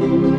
you.